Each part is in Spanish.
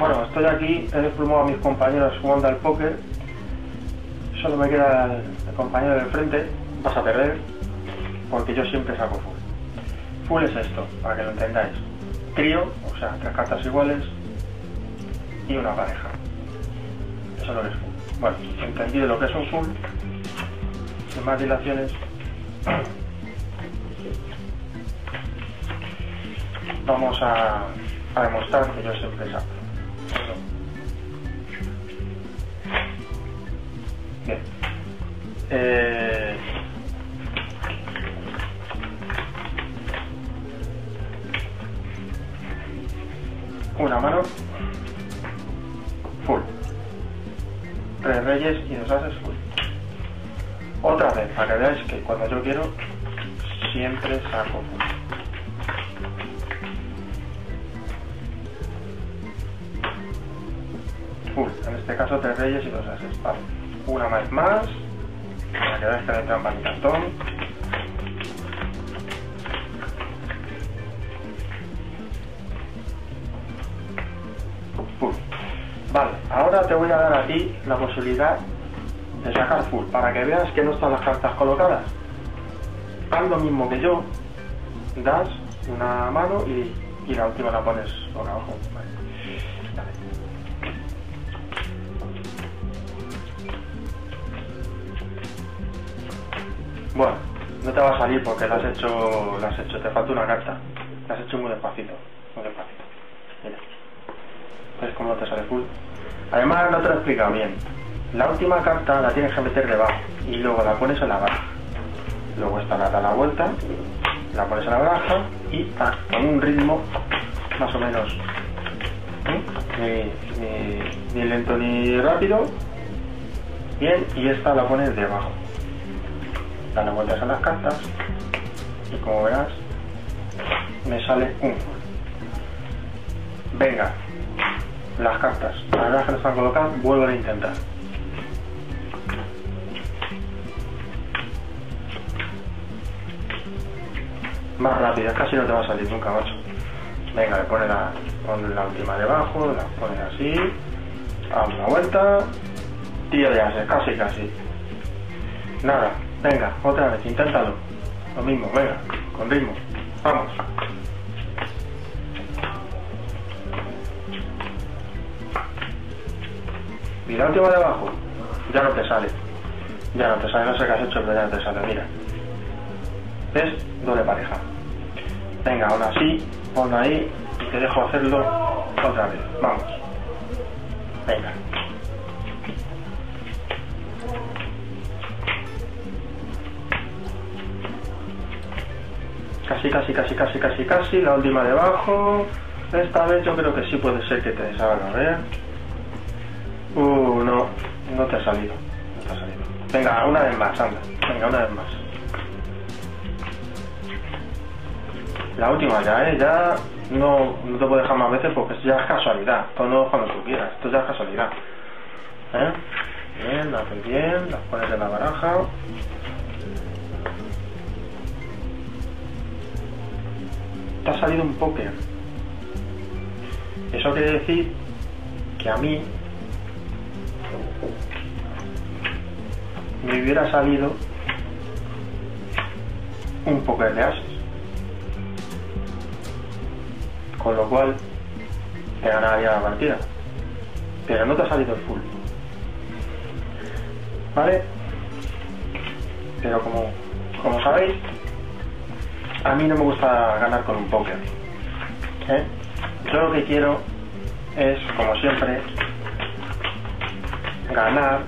Bueno, estoy aquí, he desplumado a mis compañeros jugando al póker. Solo me queda el, compañero del frente, vas a perder, porque yo siempre saco full. Full es esto, para que lo entendáis. Trío, o sea, tres cartas iguales y una pareja. Eso que es full. Bueno, entendido lo que es un full, sin más dilaciones, vamos a, a demostrar que yo siempre saco. Eh, una mano. Full. Tres reyes y dos ases full. Otra vez, para que veáis que cuando yo quiero, siempre saco full. full. En este caso tres reyes y dos ases. Vale. Una vez más. Para que no hay trampa ni cartón. Full. Vale, ahora te voy a dar a ti la posibilidad de sacar full, para que veas que no están las cartas colocadas. Haz lo mismo que yo, das una mano y, y la última la pones por abajo. Vale. No te va a salir porque lo has hecho, lo has hecho, te falta una carta. Lo has hecho muy despacito, muy despacito. Mira. ¿Ves cómo te sale full? Además no te lo he explicado bien. La última carta la tienes que meter debajo y luego la pones en la baraja. Luego esta la da la vuelta, la pones en la baraja y ah, con un ritmo más o menos ¿eh? ni lento ni rápido. Bien, y esta la pones debajo dale vueltas a las cartas y como verás me sale un. Venga, las cartas, la verdad que no están colocadas, vuelvo a intentar. Más rápido, casi no te va a salir nunca, macho. Venga, le pones la, pon la última debajo, la pones así, a una vuelta, tiro de ases, casi casi. Nada, Venga, otra vez, inténtalo. Lo mismo, venga, con ritmo. Vamos. Y la última de abajo, ya no te sale. Ya no te sale, no sé qué has hecho, pero ya no te sale, mira. ¿Ves? Doble pareja. Venga, aún así, ponlo ahí y te dejo hacerlo otra vez. Vamos. Venga. Casi, casi, casi, casi, casi, casi, la última debajo. Esta vez yo creo que sí puede ser que te salga, a ver. Uh, no, no te ha salido, no te ha salido. Venga, una vez más, anda, venga, una vez más. La última ya, ¿eh? Ya no, no te puedo dejar más veces porque ya es casualidad. Esto no cuando tú quieras, esto ya es casualidad. ¿Eh? Bien, haces bien, las pones en la baraja. Ha salido un póker. Eso quiere decir que a mí me hubiera salido un póker de ases. Con lo cual te ganaría la partida. Pero no te ha salido el full. ¿Vale? Pero como, como sabéis, a mí no me gusta ganar con un póker. ¿eh? Yo lo que quiero es, como siempre, ganar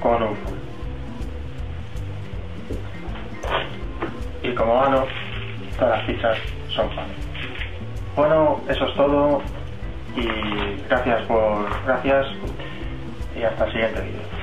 con un full. Y como gano, todas las fichas son fáciles. Bueno, eso es todo y gracias por gracias y hasta el siguiente vídeo.